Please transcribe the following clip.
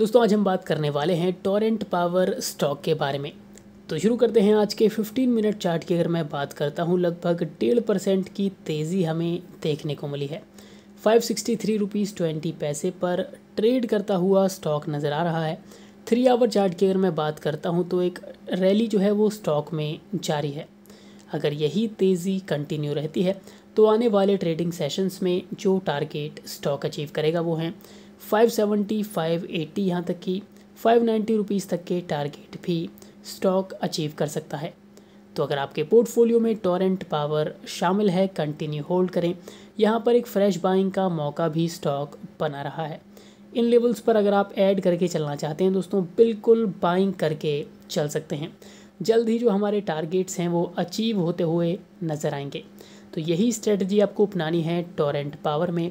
दोस्तों, आज हम बात करने वाले हैं टोरेंट पावर स्टॉक के बारे में। तो शुरू करते हैं आज के 15 मिनट चार्ट की। अगर मैं बात करता हूँ, लगभग डेढ़ परसेंट की तेज़ी हमें देखने को मिली है। Five sixty three rupees twenty पैसे पर ट्रेड करता हुआ स्टॉक नज़र आ रहा है। थ्री आवर चार्ट की अगर मैं बात करता हूँ तो एक रैली जो है वो स्टॉक में जारी है। अगर यही तेज़ी कंटिन्यू रहती है तो आने वाले ट्रेडिंग सेशंस में जो टारगेट स्टॉक अचीव करेगा वो हैं। 570, 580 यहाँ तक कि 590 रुपीज़ तक के टारगेट भी स्टॉक अचीव कर सकता है। तो अगर आपके पोर्टफोलियो में टोरेंट पावर शामिल है कंटिन्यू होल्ड करें। यहाँ पर एक फ्रेश बाइंग का मौका भी स्टॉक बना रहा है। इन लेवल्स पर अगर आप ऐड करके चलना चाहते हैं दोस्तों बिल्कुल बाइंग करके चल सकते हैं। जल्द ही जो हमारे टारगेट्स हैं वो अचीव होते हुए नज़र आएँगे। तो यही स्ट्रेटजी आपको अपनानी है टोरेंट पावर में।